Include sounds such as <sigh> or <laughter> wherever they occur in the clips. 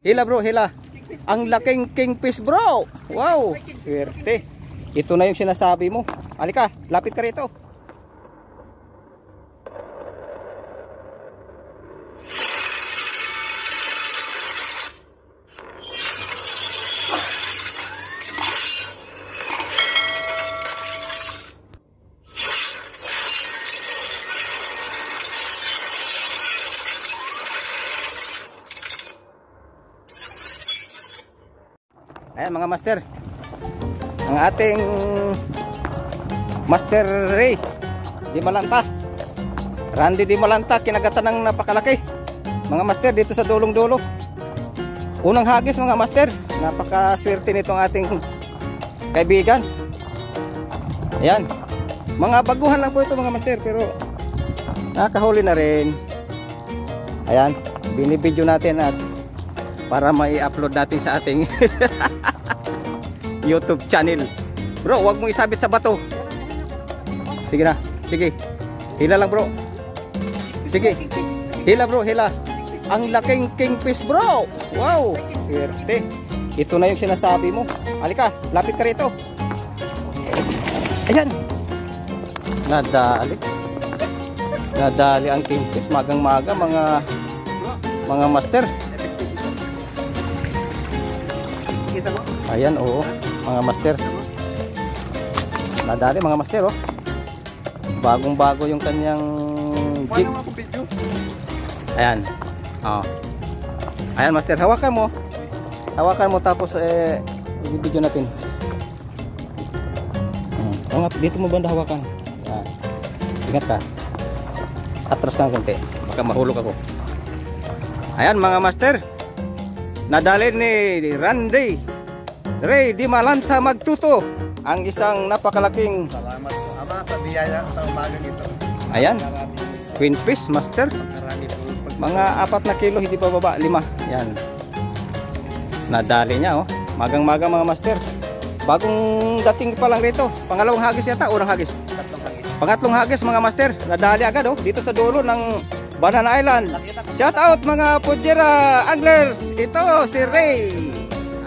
Hila bro, hila. Ang laking kingfish bro. Wow. Swerte. Ito na yung sinasabi mo. Halika, lapit ka rito. Ayan mga master. Ang ating Master Ray Di Malanta. Randy Di Malanta kinagatan ng napakalaki. Mga master dito sa dulong-dulo. Unang hagis mga master. Napakaswerte nitong ating kaibigan. Ayan. Mga baguhan lang po ito mga master pero nakahuli na rin. Ayan. Binibidyo natin at para mai-upload natin sa ating <laughs> YouTube channel. Bro, wag mong isabit sa bato. Sige na. Sige. Hila lang, bro. Sige. Hila, bro. Hila. Ang laking kingfish, bro. Wow. Swerte. Ito na yung sinasabi mo. Halika, lapit ka rito. Ayan. Nadali. Nadali ang kingfish. Magang-maga, mga mga master. Ayan, oo. Mga master. Nadali mga master, oh. Bagong-bago yung kanyang jig. Video. Ayan. Oh. Ayan, master. Hawakan mo. Hawakan mo tapos eh i-video natin. Hmm. Angat, dito mo banda hawakan. Ayan. Ingat ka. Atras ng konti. Baka mahulog ako. Ayan mga master. Nadali ni Randy Ray Di Malanta Magtuto ang isang napakalaking Salamat po. Ama sa biyaya sa umaga nito. Ayan. Queen fish master. Mga apat na kilo, hindi pa baba, lima. Yan. Nadali niya, oh. Magang-maga mga master. Bagong dating pa lang rito. Pangalawang hagis yata, unang hagis. tatlong hangin. Pangatlong hagis mga master. Nadali agad, oh. Dito sa dulo ng Banana Island. Shout out mga Pujera Anglers. Ito si Ray.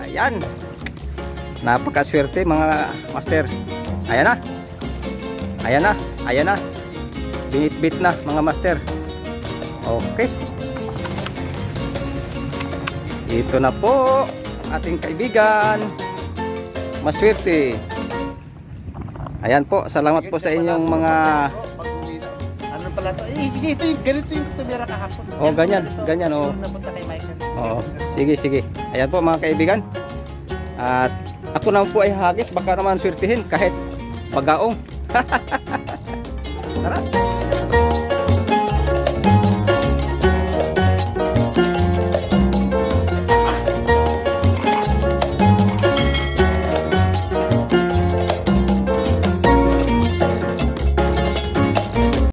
Ayan. Napakaswerte mga master. Ayan na. Ayan na. Ayan na. Binit-bit na mga master. Okay. Ito na po ating kaibigan. Maswerte. Ayan po. Salamat po sa inyong mga. Ano pala to? Eh, ito yung ganito yung tumira kahapon. Oh, ganyan, ganyan, oh. Napunta kay Michael. Oo. Sige, sige. Ayan po mga kaibigan. At ako naman po ay hagis. Baka naman swertihin kahit pagaong. <laughs> Tara.